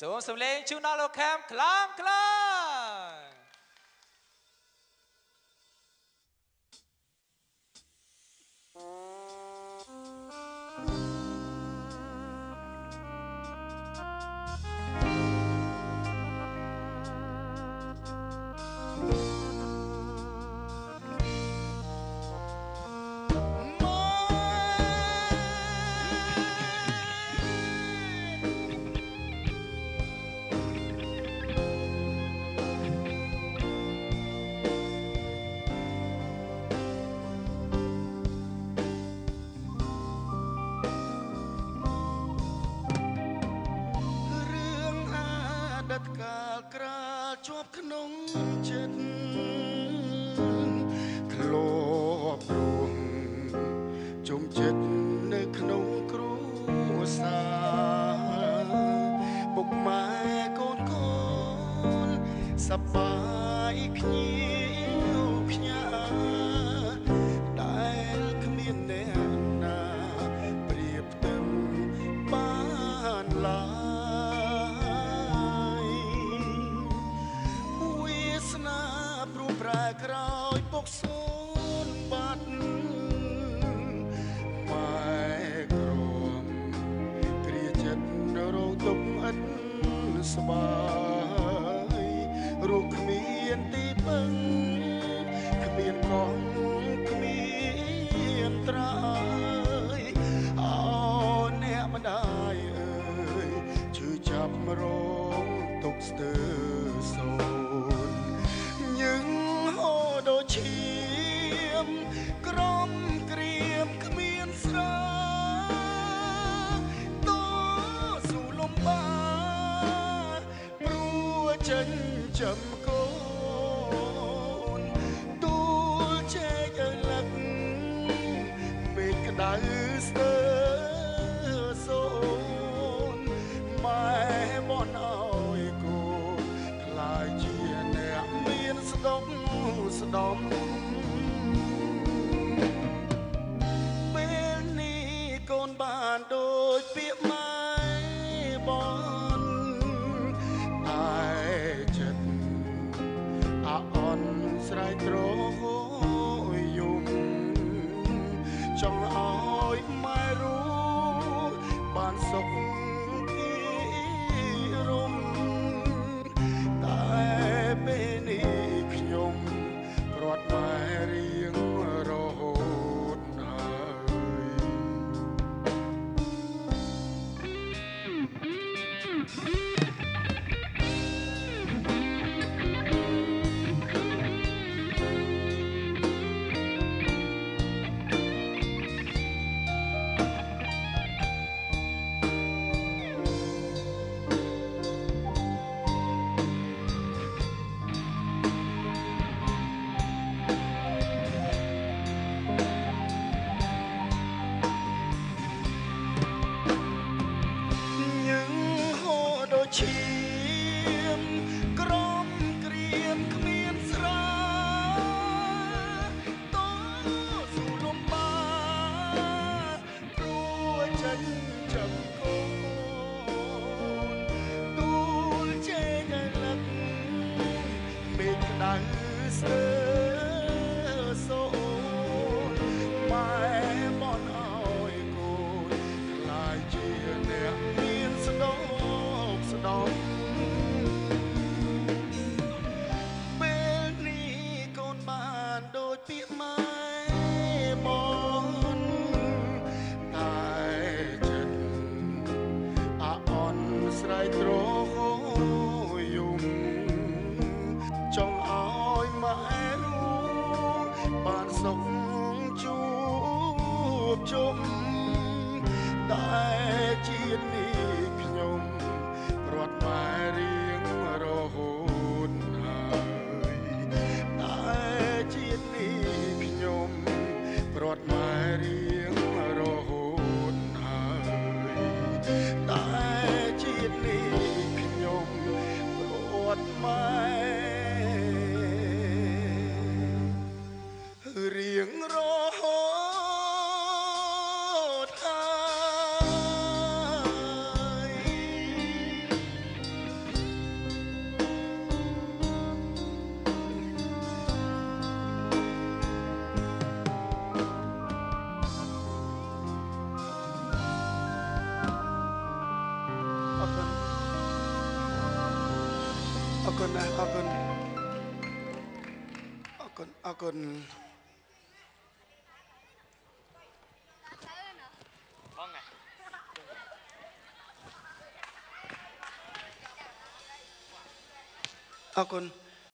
សូមសំលេងជូនដល់លោកខាំខ្លាំងខ្លាំង ជាប់ក្នុងចិត្តធ្លាប់រួងជុំចិត្តនៅក្នុងគ្រួសារពុកម៉ែកូនកូនសប្បាយភ្ញៀ ប្រែក្រោយពុកសូនបាត់ម៉ែក្រមគ្រាចិត្តរងទុកអិនស្បាយរូបគ្មានទីពឹងគ្មានកងគ្មានត្រើយអោអ្នកម្ដាយអើយជឿចាប់រង ចឹមកូនទូលជែកឲ្យលឹកមេឃក្តៅស្ទើរសូនម៉ែបនអើយកូនខ្លាយជាអ្នកមានស្ដុកស្ដំពេលនេះកូនបានដូចពាក្យម៉ែបន ចង់ឲ្យម៉ែรู้បានសុខពីរំតែពេលនេះខ្ញុំព្រាត់ម៉ែរៀងរហូតហើយញឹ ឈាមក្រំក្រៀមគ្មានស្រាតស៊ូលំបាព្រោះចិញ្ចឹមកូនទូលជែកឲ្យលឹកមេឃក្តៅស្ទើរ ពេលនេះកូនបានដូចពាក្យម៉ែបនតែចិត្តអាអន់ស្រ័យត្រយំចង់ឲ្យម៉ែรู้បានសុខជួបជុំតែជាតិនេះ រៀងរហូតហើយអរគុណអរគុណណាស់អរគុណអរគុណអរគុណ Ako